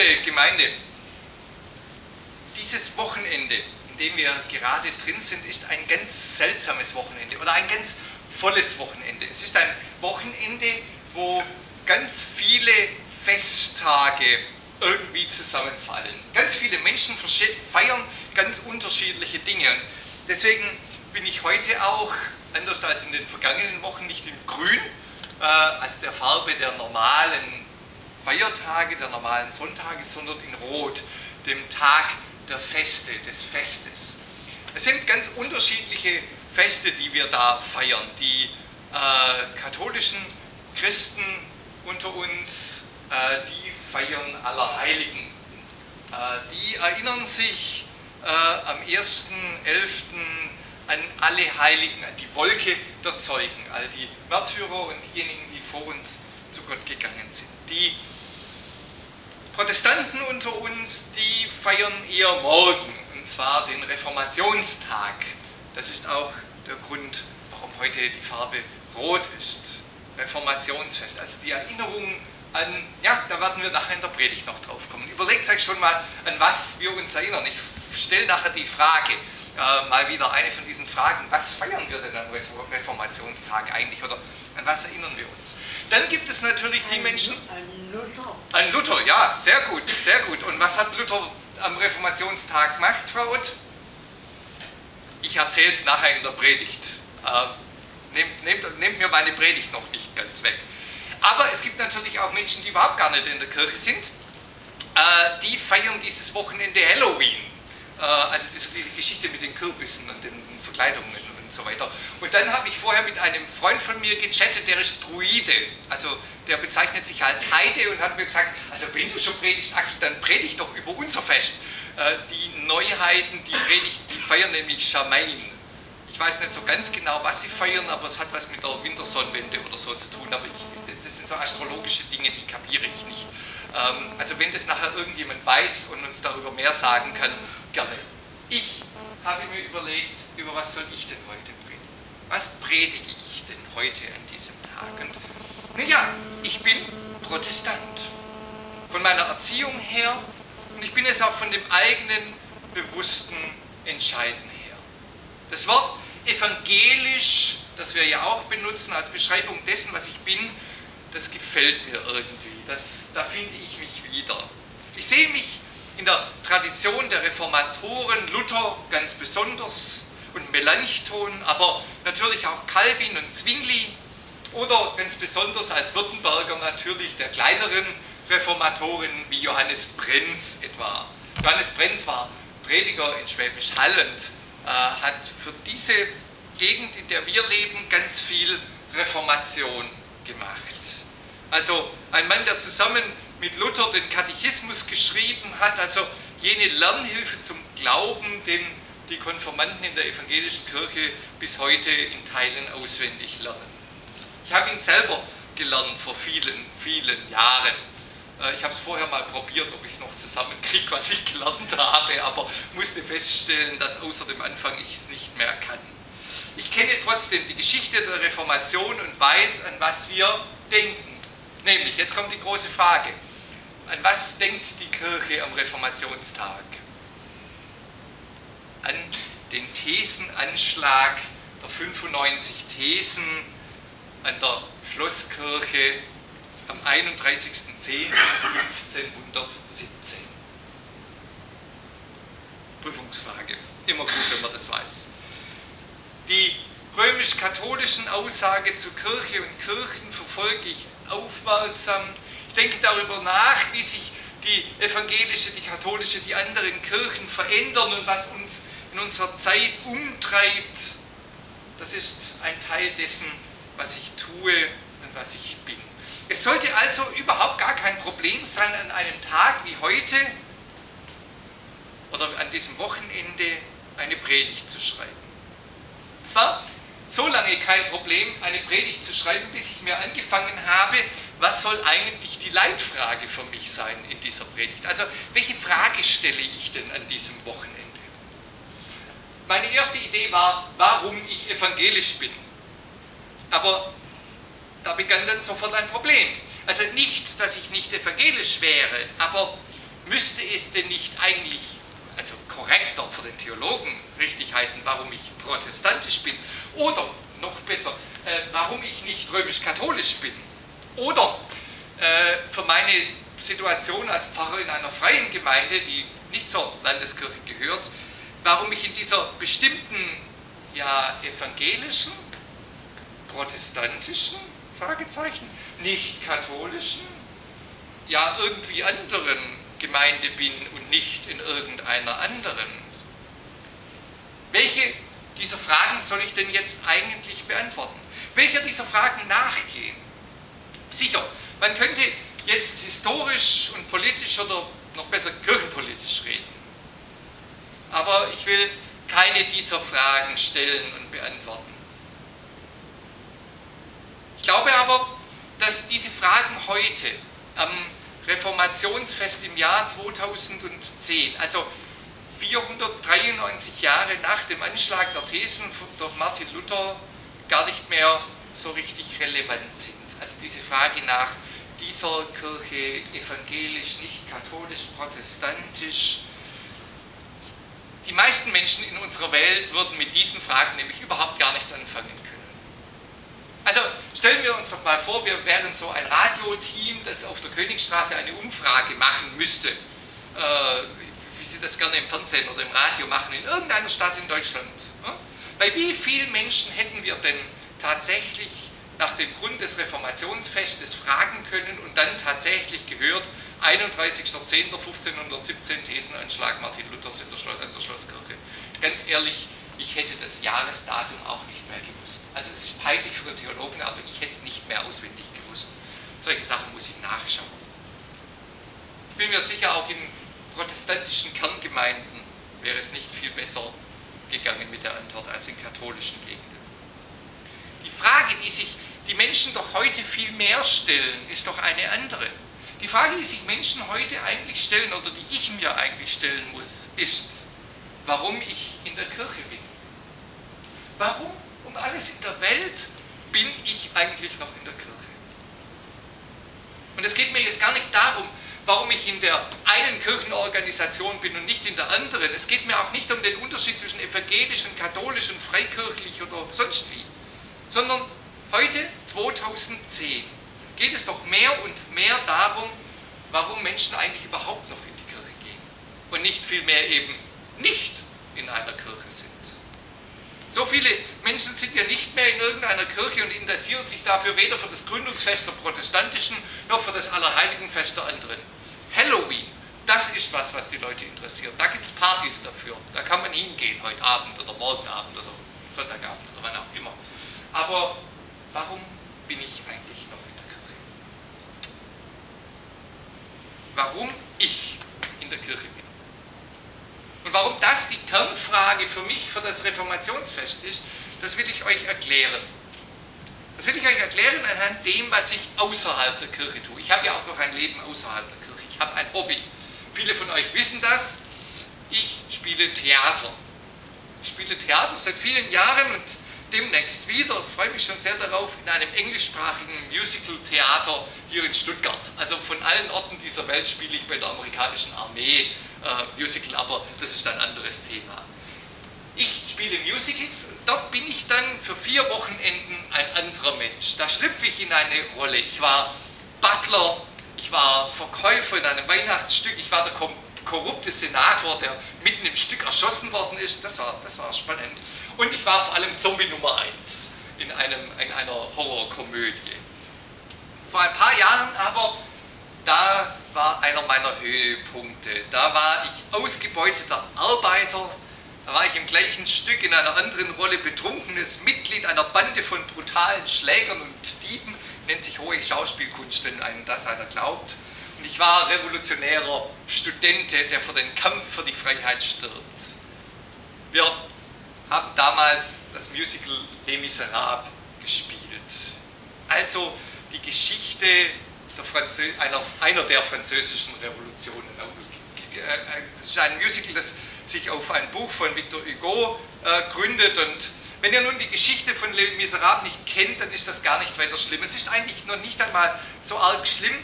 Liebe Gemeinde, dieses Wochenende, in dem wir gerade drin sind, ist ein ganz seltsames Wochenende oder ein ganz volles Wochenende. Es ist ein Wochenende, wo ganz viele Festtage irgendwie zusammenfallen. Ganz viele Menschen feiern ganz unterschiedliche Dinge. Und deswegen bin ich heute auch, anders als in den vergangenen Wochen, nicht in Grün, äh, als der Farbe der normalen Feiertage, der normalen Sonntage, sondern in Rot, dem Tag der Feste, des Festes. Es sind ganz unterschiedliche Feste, die wir da feiern. Die äh, katholischen Christen unter uns, äh, die feiern Allerheiligen. Äh, die erinnern sich äh, am 1.11. an alle Heiligen, an die Wolke der Zeugen, all die Märtyrer und diejenigen, die vor uns zu Gott gegangen sind. Die Protestanten unter uns, die feiern eher morgen, und zwar den Reformationstag. Das ist auch der Grund, warum heute die Farbe rot ist. Reformationsfest, also die Erinnerung an, ja, da werden wir nachher in der Predigt noch drauf kommen. Überlegt euch schon mal, an was wir uns erinnern. Ich stelle nachher die Frage, äh, mal wieder eine von diesen Fragen, was feiern wir denn am Reformationstag eigentlich oder an was erinnern wir uns? Dann gibt es natürlich die Menschen. An Luther. An Luther, ja, sehr gut, sehr gut. Und was hat Luther am Reformationstag gemacht, Frau Ott? Ich erzähle es nachher in der Predigt. Ähm, nehmt, nehmt, nehmt mir meine Predigt noch nicht ganz weg. Aber es gibt natürlich auch Menschen, die überhaupt gar nicht in der Kirche sind. Äh, die feiern dieses Wochenende Halloween. Äh, also diese Geschichte mit den Kürbissen und den Verkleidungen und so weiter. Und dann habe ich vorher mit einem Freund von mir gechattet, der ist Druide. Also der bezeichnet sich als Heide und hat mir gesagt, also wenn du schon predigst, Axel, dann predigt doch über unser Fest. Äh, die Neuheiten, die, predigen, die feiern nämlich Schamain. Ich weiß nicht so ganz genau, was sie feiern, aber es hat was mit der Wintersonnenwende oder so zu tun. Aber ich, das sind so astrologische Dinge, die kapiere ich nicht. Ähm, also wenn das nachher irgendjemand weiß und uns darüber mehr sagen kann, gerne. Ich habe mir überlegt, über was soll ich denn heute predigen? Was predige ich denn heute an diesem Tag? Und naja, ich bin Protestant. Von meiner Erziehung her und ich bin es auch von dem eigenen bewussten Entscheiden her. Das Wort evangelisch, das wir ja auch benutzen als Beschreibung dessen, was ich bin, das gefällt mir irgendwie. Das, da finde ich mich wieder. Ich sehe mich in der Tradition der Reformatoren, Luther ganz besonders und Melanchthon, aber natürlich auch Calvin und Zwingli oder ganz besonders als Württemberger natürlich der kleineren Reformatoren wie Johannes Brenz etwa. Johannes Brenz war Prediger in Schwäbisch Halland, äh, hat für diese Gegend, in der wir leben, ganz viel Reformation gemacht. Also ein Mann, der zusammen mit Luther den Katechismus geschrieben hat, also jene Lernhilfe zum Glauben, den die Konformanten in der evangelischen Kirche bis heute in Teilen auswendig lernen. Ich habe ihn selber gelernt vor vielen, vielen Jahren. Äh, ich habe es vorher mal probiert, ob ich es noch zusammenkriege, was ich gelernt habe, aber musste feststellen, dass außer dem Anfang ich es nicht mehr kann. Ich kenne trotzdem die Geschichte der Reformation und weiß, an was wir denken. Nämlich, jetzt kommt die große Frage, an was denkt die Kirche am Reformationstag? An den Thesenanschlag der 95 Thesen an der Schlosskirche am 31.10.1517. Prüfungsfrage. Immer gut, wenn man das weiß. Die römisch-katholischen Aussage zur Kirche und Kirchen verfolge ich aufmerksam. Ich denke darüber nach, wie sich die evangelische, die katholische, die anderen Kirchen verändern und was uns in unserer Zeit umtreibt. Das ist ein Teil dessen, was ich tue und was ich bin. Es sollte also überhaupt gar kein Problem sein, an einem Tag wie heute oder an diesem Wochenende eine Predigt zu schreiben. Zwar so lange kein Problem, eine Predigt zu schreiben, bis ich mir angefangen habe, was soll eigentlich die Leitfrage für mich sein in dieser Predigt? Also, welche Frage stelle ich denn an diesem Wochenende? Meine erste Idee war, warum ich evangelisch bin. Aber da begann dann sofort ein Problem. Also nicht, dass ich nicht evangelisch wäre, aber müsste es denn nicht eigentlich, korrekter für den Theologen richtig heißen, warum ich protestantisch bin? Oder noch besser, äh, warum ich nicht römisch-katholisch bin? Oder äh, für meine Situation als Pfarrer in einer freien Gemeinde, die nicht zur Landeskirche gehört, warum ich in dieser bestimmten ja, evangelischen, protestantischen, Fragezeichen, nicht katholischen, ja irgendwie anderen Gemeinde bin und nicht in irgendeiner anderen. Welche dieser Fragen soll ich denn jetzt eigentlich beantworten? Welcher dieser Fragen nachgehen? Sicher, man könnte jetzt historisch und politisch oder noch besser kirchenpolitisch reden. Aber ich will keine dieser Fragen stellen und beantworten. Ich glaube aber, dass diese Fragen heute am Reformationsfest im Jahr 2010, also 493 Jahre nach dem Anschlag der Thesen durch Martin Luther, gar nicht mehr so richtig relevant sind. Also diese Frage nach dieser Kirche evangelisch, nicht katholisch, protestantisch. Die meisten Menschen in unserer Welt würden mit diesen Fragen nämlich überhaupt gar nichts anfangen können. Also stellen wir uns doch mal vor, wir wären so ein Radioteam, das auf der Königstraße eine Umfrage machen müsste, äh, wie Sie das gerne im Fernsehen oder im Radio machen, in irgendeiner Stadt in Deutschland. Ne? Bei wie vielen Menschen hätten wir denn tatsächlich nach dem Grund des Reformationsfestes fragen können und dann tatsächlich gehört, 31.10.1517 Thesenanschlag Martin Luthers in der, Schloss, in der Schlosskirche. Ganz ehrlich, ich hätte das Jahresdatum auch nicht mehr gewusst. Also es ist peinlich für den Theologen, aber ich hätte es nicht mehr auswendig gewusst. Solche Sachen muss ich nachschauen. Ich bin mir sicher, auch in protestantischen Kerngemeinden wäre es nicht viel besser gegangen mit der Antwort als in katholischen Gegenden. Die Frage, die sich die Menschen doch heute viel mehr stellen, ist doch eine andere. Die Frage, die sich Menschen heute eigentlich stellen oder die ich mir eigentlich stellen muss, ist, warum ich in der Kirche bin. Warum um alles in der Welt bin ich eigentlich noch in der Kirche? Und es geht mir jetzt gar nicht darum, warum ich in der einen Kirchenorganisation bin und nicht in der anderen. Es geht mir auch nicht um den Unterschied zwischen evangelisch und katholisch und freikirchlich oder sonst wie, sondern Heute, 2010, geht es doch mehr und mehr darum, warum Menschen eigentlich überhaupt noch in die Kirche gehen und nicht vielmehr eben nicht in einer Kirche sind. So viele Menschen sind ja nicht mehr in irgendeiner Kirche und interessieren sich dafür weder für das Gründungsfest der Protestantischen noch für das Allerheiligenfest der anderen. Halloween, das ist was, was die Leute interessiert. Da gibt es Partys dafür. Da kann man hingehen heute Abend oder morgen Abend oder Sonntagabend oder wann auch immer. Aber warum bin ich eigentlich noch in der Kirche? Warum ich in der Kirche bin. Und warum das die Kernfrage für mich für das Reformationsfest ist, das will ich euch erklären. Das will ich euch erklären anhand dem, was ich außerhalb der Kirche tue. Ich habe ja auch noch ein Leben außerhalb der Kirche. Ich habe ein Hobby. Viele von euch wissen das. Ich spiele Theater. Ich spiele Theater seit vielen Jahren und demnächst wieder, freue mich schon sehr darauf, in einem englischsprachigen Musical-Theater hier in Stuttgart. Also von allen Orten dieser Welt spiele ich bei der amerikanischen Armee äh, Musical, aber das ist ein anderes Thema. Ich spiele Musicals und dort bin ich dann für vier Wochenenden ein anderer Mensch. Da schlüpfe ich in eine Rolle. Ich war Butler, ich war Verkäufer in einem Weihnachtsstück, ich war der korrupte Senator, der mitten im Stück erschossen worden ist. Das war, das war spannend. Und ich war vor allem Zombie Nummer 1 in, in einer Horrorkomödie. Vor ein paar Jahren aber, da war einer meiner Höhepunkte. Da war ich ausgebeuteter Arbeiter, da war ich im gleichen Stück in einer anderen Rolle betrunkenes Mitglied einer Bande von brutalen Schlägern und Dieben, nennt sich hohe Schauspielkunst, wenn einem das einer glaubt. Und ich war revolutionärer Student, der für den Kampf für die Freiheit stirbt. Wir haben damals das Musical Les Miserables gespielt. Also die Geschichte einer, einer der französischen Revolutionen. Das ist ein Musical, das sich auf ein Buch von Victor Hugo äh, gründet und wenn ihr nun die Geschichte von Les Miserables nicht kennt, dann ist das gar nicht weiter schlimm. Es ist eigentlich noch nicht einmal so arg schlimm,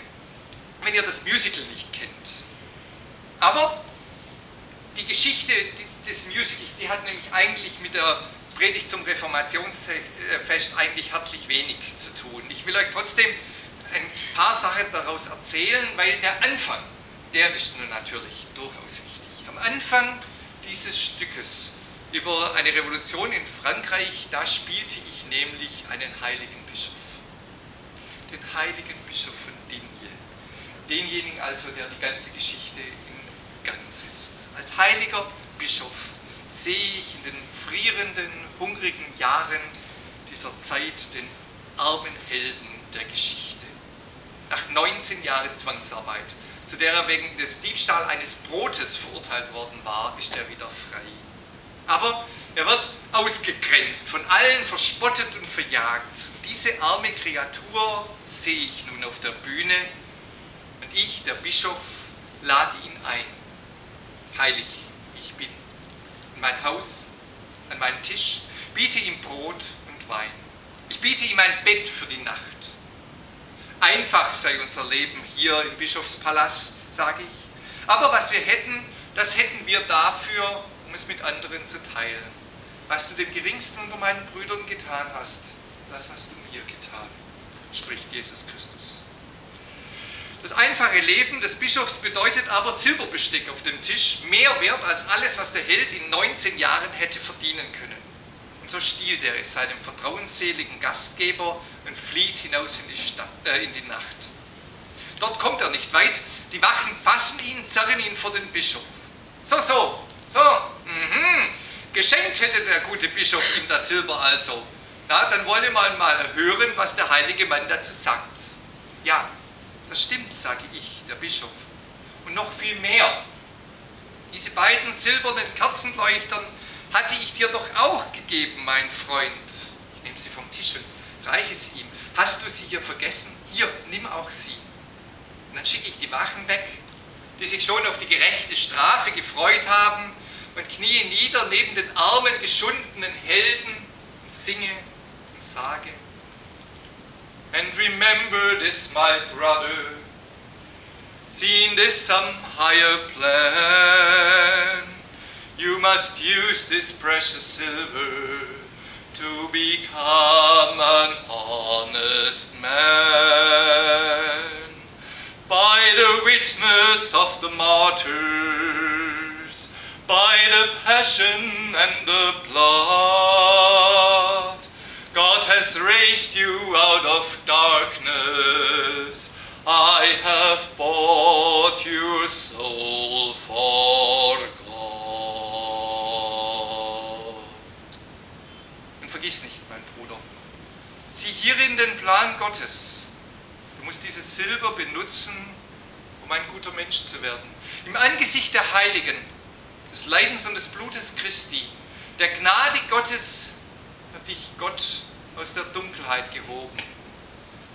wenn ihr das Musical nicht kennt. Aber die Geschichte des Musicals, die hat nämlich eigentlich mit der Predigt zum Reformationsfest eigentlich herzlich wenig zu tun. Ich will euch trotzdem paar Sachen daraus erzählen, weil der Anfang, der ist nun natürlich durchaus wichtig. Am Anfang dieses Stückes über eine Revolution in Frankreich, da spielte ich nämlich einen heiligen Bischof. Den heiligen Bischof von Digne. Denjenigen also, der die ganze Geschichte in Gang setzt. Als heiliger Bischof sehe ich in den frierenden, hungrigen Jahren dieser Zeit den armen Helden der Geschichte. Nach 19 Jahren Zwangsarbeit, zu der er wegen des Diebstahls eines Brotes verurteilt worden war, ist er wieder frei. Aber er wird ausgegrenzt, von allen verspottet und verjagt. Diese arme Kreatur sehe ich nun auf der Bühne und ich, der Bischof, lade ihn ein. Heilig ich bin. In mein Haus, an meinen Tisch, biete ihm Brot und Wein. Ich biete ihm ein Bett für die Nacht. Einfach sei unser Leben hier im Bischofspalast, sage ich. Aber was wir hätten, das hätten wir dafür, um es mit anderen zu teilen. Was du dem geringsten unter meinen Brüdern getan hast, das hast du mir getan, spricht Jesus Christus. Das einfache Leben des Bischofs bedeutet aber Silberbesteck auf dem Tisch, mehr wert als alles, was der Held in 19 Jahren hätte verdienen können. Und so stiehlt er es seinem vertrauensseligen Gastgeber und flieht hinaus in die, Stadt, äh, in die Nacht. Dort kommt er nicht weit. Die Wachen fassen ihn, zerren ihn vor den Bischof. So, so, so, mhm. Geschenkt hätte der gute Bischof ihm das Silber also. Na, dann wolle man mal hören, was der heilige Mann dazu sagt. Ja, das stimmt, sage ich, der Bischof. Und noch viel mehr. Diese beiden silbernen Kerzenleuchtern hatte ich dir doch auch gegeben, mein Freund. Ich nehme sie vom Tisch und reiche sie ihm. Hast du sie hier vergessen? Hier, nimm auch sie. Und dann schicke ich die Wachen weg, die sich schon auf die gerechte Strafe gefreut haben und knie nieder neben den armen, geschundenen Helden und singe und sage, And remember this, my brother, seeing this some higher plan, you must use this precious silver to become an honest man. By the witness of the martyrs, by the passion and the blood, God has raised you out of darkness. I have bought your soul for hierin den Plan Gottes. Du musst dieses Silber benutzen, um ein guter Mensch zu werden. Im Angesicht der Heiligen, des Leidens und des Blutes Christi, der Gnade Gottes hat dich Gott aus der Dunkelheit gehoben.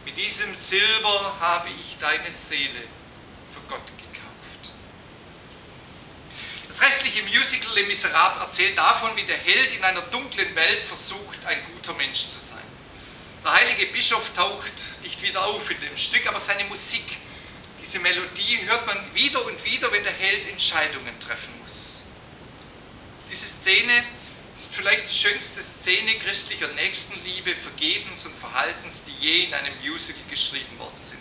Mit diesem Silber habe ich deine Seele für Gott gekauft. Das restliche Musical Les Miserables erzählt davon, wie der Held in einer dunklen Welt versucht, ein guter Mensch zu sein. Der heilige Bischof taucht nicht wieder auf in dem Stück, aber seine Musik, diese Melodie hört man wieder und wieder, wenn der Held Entscheidungen treffen muss. Diese Szene ist vielleicht die schönste Szene christlicher Nächstenliebe, Vergebens und Verhaltens, die je in einem Musical geschrieben worden sind.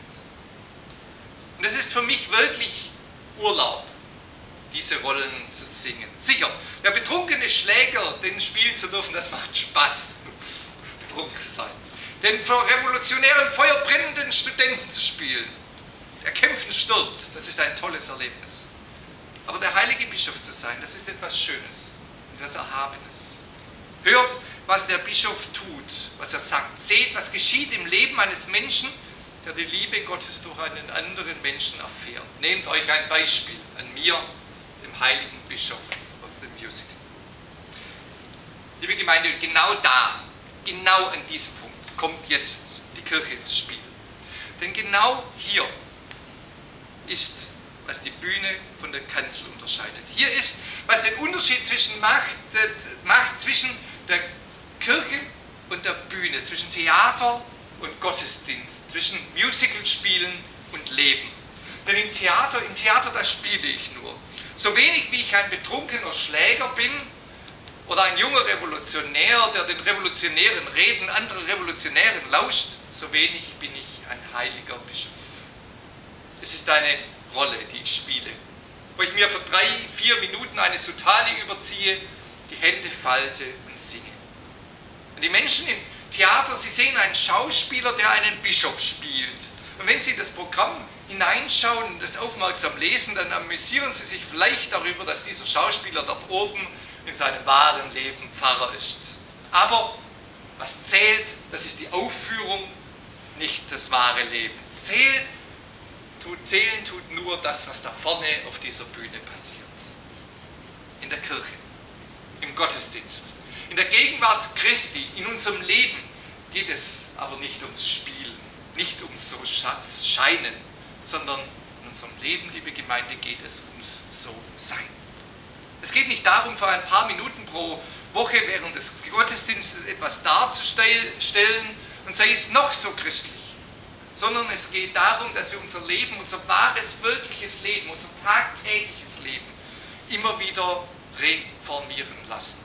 Und es ist für mich wirklich Urlaub, diese Rollen zu singen. Sicher, der betrunkene Schläger, den spielen zu dürfen, das macht Spaß, betrunken zu sein. Den vor revolutionären, feuerbrennenden Studenten zu spielen, der kämpfen stirbt, das ist ein tolles Erlebnis. Aber der heilige Bischof zu sein, das ist etwas Schönes, etwas Erhabenes. Hört, was der Bischof tut, was er sagt. Seht, was geschieht im Leben eines Menschen, der die Liebe Gottes durch einen anderen Menschen erfährt. Nehmt euch ein Beispiel an mir, dem heiligen Bischof aus dem Musical. Liebe Gemeinde, genau da, genau an diesem Punkt kommt jetzt die Kirche ins Spiel. Denn genau hier ist, was die Bühne von der Kanzel unterscheidet. Hier ist, was den Unterschied zwischen macht, macht zwischen der Kirche und der Bühne, zwischen Theater und Gottesdienst, zwischen Musicalspielen und Leben. Denn im Theater, im Theater, da spiele ich nur. So wenig wie ich ein betrunkener Schläger bin oder ein junger Revolutionär, der den revolutionären Reden anderer Revolutionären lauscht, so wenig bin ich ein heiliger Bischof. Es ist eine Rolle, die ich spiele, wo ich mir für drei, vier Minuten eine Sutane überziehe, die Hände falte und singe. Und die Menschen im Theater, sie sehen einen Schauspieler, der einen Bischof spielt. Und wenn sie das Programm hineinschauen und das aufmerksam lesen, dann amüsieren sie sich vielleicht darüber, dass dieser Schauspieler dort oben in seinem wahren Leben Pfarrer ist. Aber was zählt, das ist die Aufführung, nicht das wahre Leben. Zählt, tut, zählen tut nur das, was da vorne auf dieser Bühne passiert. In der Kirche, im Gottesdienst. In der Gegenwart Christi, in unserem Leben geht es aber nicht ums Spielen, nicht ums so Scheinen, sondern in unserem Leben, liebe Gemeinde, geht es ums So-Sein. Es geht nicht darum, für ein paar Minuten pro Woche während des Gottesdienstes etwas darzustellen und sei es noch so christlich, sondern es geht darum, dass wir unser Leben, unser wahres, wirkliches Leben, unser tagtägliches Leben immer wieder reformieren lassen,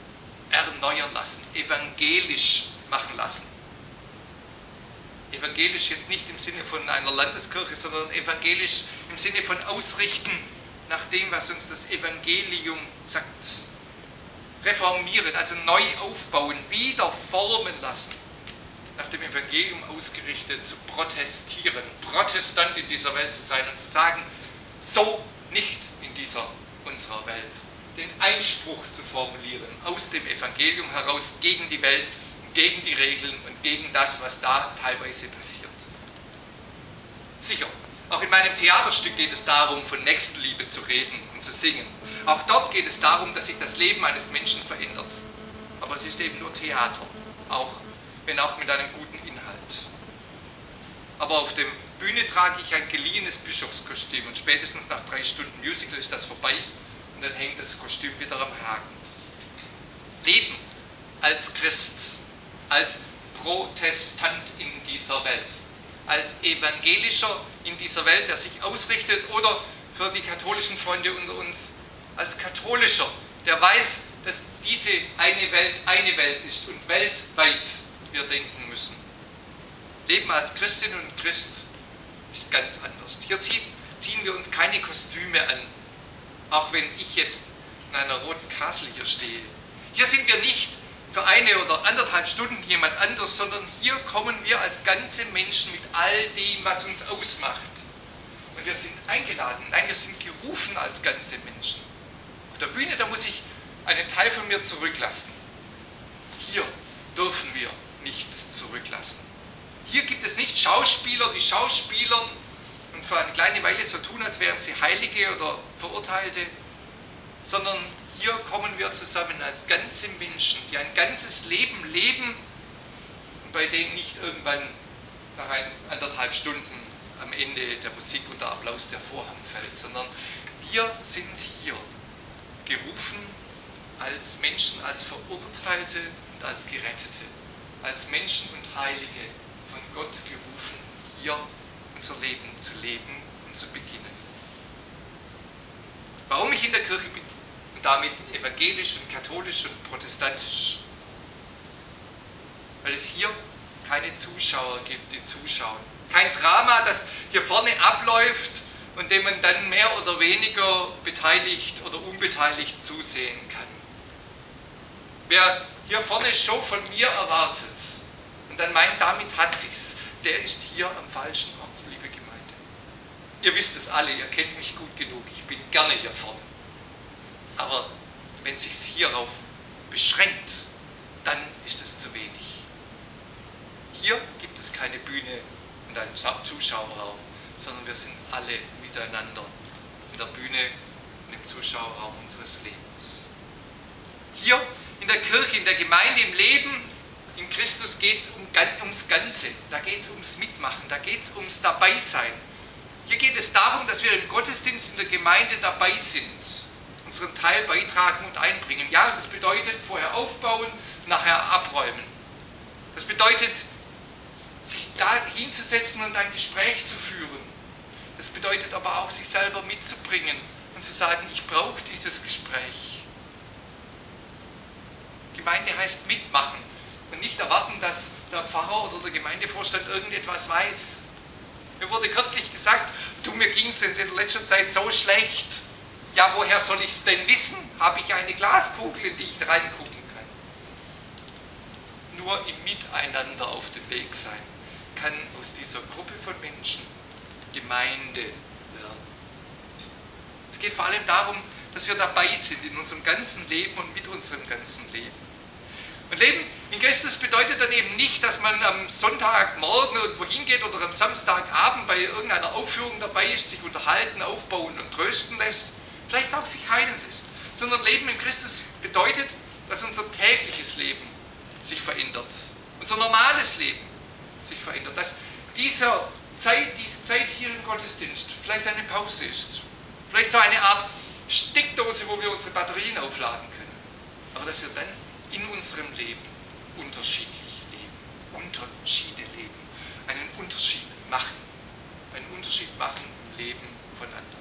erneuern lassen, evangelisch machen lassen. Evangelisch jetzt nicht im Sinne von einer Landeskirche, sondern evangelisch im Sinne von Ausrichten nach dem, was uns das Evangelium sagt. Reformieren, also neu aufbauen, wieder formen lassen, nach dem Evangelium ausgerichtet zu protestieren, Protestant in dieser Welt zu sein und zu sagen, so nicht in dieser unserer Welt. Den Einspruch zu formulieren aus dem Evangelium heraus gegen die Welt, gegen die Regeln und gegen das, was da teilweise passiert. Sicher, auch in meinem Theaterstück geht es darum, von Nächstenliebe zu reden und zu singen. Auch dort geht es darum, dass sich das Leben eines Menschen verändert. Aber es ist eben nur Theater, auch wenn auch mit einem guten Inhalt. Aber auf der Bühne trage ich ein geliehenes Bischofskostüm und spätestens nach drei Stunden Musical ist das vorbei und dann hängt das Kostüm wieder am Haken. Leben als Christ als Protestant in dieser Welt, als Evangelischer in dieser Welt, der sich ausrichtet oder für die katholischen Freunde unter uns als Katholischer, der weiß, dass diese eine Welt eine Welt ist und weltweit wir denken müssen. Leben als Christin und Christ ist ganz anders. Hier ziehen wir uns keine Kostüme an, auch wenn ich jetzt in einer roten Kasel hier stehe. Hier sind wir nicht für eine oder anderthalb Stunden jemand anders, sondern hier kommen wir als ganze Menschen mit all dem, was uns ausmacht. Und wir sind eingeladen, nein, wir sind gerufen als ganze Menschen. Auf der Bühne, da muss ich einen Teil von mir zurücklassen. Hier dürfen wir nichts zurücklassen. Hier gibt es nicht Schauspieler, die Schauspielern und für eine kleine Weile so tun, als wären sie Heilige oder Verurteilte, sondern hier kommen wir zusammen als ganze Menschen, die ein ganzes Leben leben und bei denen nicht irgendwann nach ein, anderthalb Stunden am Ende der Musik und der Applaus der Vorhang fällt, sondern wir sind hier gerufen als Menschen, als Verurteilte und als Gerettete, als Menschen und Heilige von Gott gerufen, hier unser Leben zu leben und zu beginnen. Warum ich in der Kirche bin? Damit evangelisch und katholisch und protestantisch. Weil es hier keine Zuschauer gibt, die zuschauen. Kein Drama, das hier vorne abläuft und dem man dann mehr oder weniger beteiligt oder unbeteiligt zusehen kann. Wer hier vorne Show von mir erwartet und dann meint, damit hat sich's, der ist hier am falschen Ort, liebe Gemeinde. Ihr wisst es alle, ihr kennt mich gut genug, ich bin gerne hier vorne. Aber wenn es sich hierauf beschränkt, dann ist es zu wenig. Hier gibt es keine Bühne und einen Zuschauerraum, sondern wir sind alle miteinander in der Bühne und im Zuschauerraum unseres Lebens. Hier in der Kirche, in der Gemeinde, im Leben, in Christus geht es um, ums Ganze, da geht es ums Mitmachen, da geht es ums Dabeisein. Hier geht es darum, dass wir im Gottesdienst in der Gemeinde dabei sind unseren Teil beitragen und einbringen. Ja, das bedeutet vorher aufbauen, nachher abräumen. Das bedeutet, sich da hinzusetzen und ein Gespräch zu führen. Das bedeutet aber auch, sich selber mitzubringen und zu sagen, ich brauche dieses Gespräch. Gemeinde heißt mitmachen und nicht erwarten, dass der Pfarrer oder der Gemeindevorstand irgendetwas weiß. Mir wurde kürzlich gesagt, du, mir ging es in letzter Zeit so schlecht. Ja, woher soll ich es denn wissen? Habe ich eine Glaskugel, in die ich reingucken kann? Nur im Miteinander auf dem Weg sein kann aus dieser Gruppe von Menschen Gemeinde werden. Es geht vor allem darum, dass wir dabei sind in unserem ganzen Leben und mit unserem ganzen Leben. Und Leben in Christus bedeutet dann eben nicht, dass man am Sonntagmorgen irgendwo hingeht oder am Samstagabend bei irgendeiner Aufführung dabei ist, sich unterhalten, aufbauen und trösten lässt, vielleicht auch sich heilen lässt. Sondern Leben in Christus bedeutet, dass unser tägliches Leben sich verändert. Unser normales Leben sich verändert. Dass dieser Zeit, diese Zeit hier im Gottesdienst vielleicht eine Pause ist. Vielleicht so eine Art Steckdose, wo wir unsere Batterien aufladen können. Aber dass wir dann in unserem Leben unterschiedlich leben, Unterschiede leben, einen Unterschied machen, einen Unterschied machen im Leben von anderen.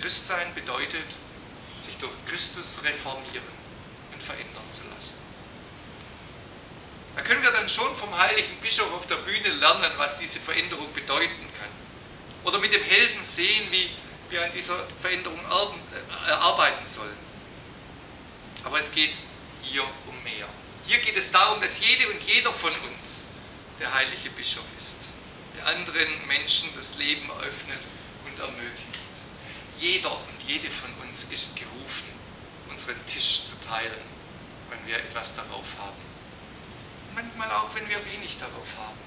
Christsein bedeutet, sich durch Christus reformieren und verändern zu lassen. Da können wir dann schon vom heiligen Bischof auf der Bühne lernen, was diese Veränderung bedeuten kann. Oder mit dem Helden sehen, wie wir an dieser Veränderung äh, arbeiten sollen. Aber es geht hier um mehr. Hier geht es darum, dass jede und jeder von uns der heilige Bischof ist, der anderen Menschen das Leben eröffnet und ermöglicht. Jeder und jede von uns ist gerufen, unseren Tisch zu teilen, wenn wir etwas darauf haben. Manchmal auch, wenn wir wenig darauf haben.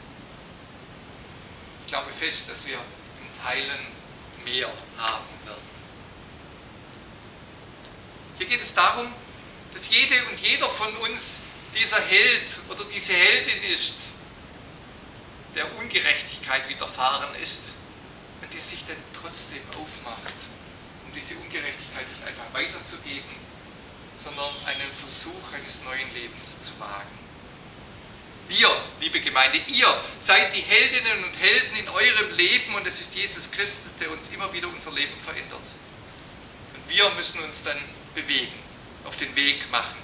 Ich glaube fest, dass wir im Teilen mehr haben werden. Hier geht es darum, dass jede und jeder von uns dieser Held oder diese Heldin ist, der Ungerechtigkeit widerfahren ist und die sich dann trotzdem aufmacht, diese Ungerechtigkeit nicht einfach weiterzugeben, sondern einen Versuch eines neuen Lebens zu wagen. Wir, liebe Gemeinde, ihr seid die Heldinnen und Helden in eurem Leben und es ist Jesus Christus, der uns immer wieder unser Leben verändert. Und wir müssen uns dann bewegen auf den Weg machen.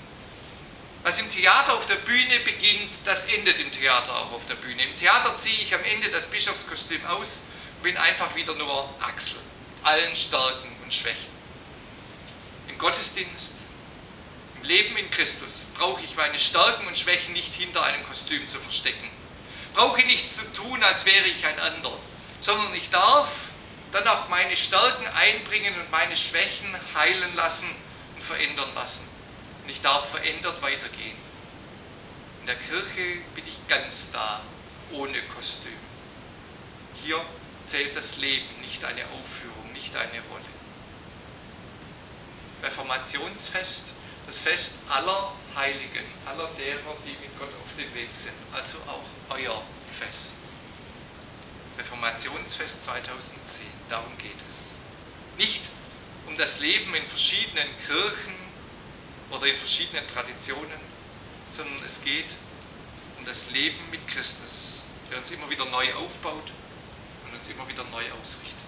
Was im Theater auf der Bühne beginnt, das endet im Theater auch auf der Bühne. Im Theater ziehe ich am Ende das Bischofskostüm aus und bin einfach wieder nur Axel, allen Stärken und Schwächen. Im Gottesdienst, im Leben in Christus brauche ich meine Stärken und Schwächen nicht hinter einem Kostüm zu verstecken. Brauche nicht zu tun, als wäre ich ein anderer, sondern ich darf dann auch meine Stärken einbringen und meine Schwächen heilen lassen verändern lassen. Und ich darf verändert weitergehen. In der Kirche bin ich ganz da, ohne Kostüm. Hier zählt das Leben, nicht eine Aufführung, nicht eine Rolle. Reformationsfest, das Fest aller Heiligen, aller derer, die mit Gott auf dem Weg sind, also auch euer Fest. Reformationsfest 2010, darum geht es. Nicht um das Leben in verschiedenen Kirchen oder in verschiedenen Traditionen, sondern es geht um das Leben mit Christus, der uns immer wieder neu aufbaut und uns immer wieder neu ausrichtet.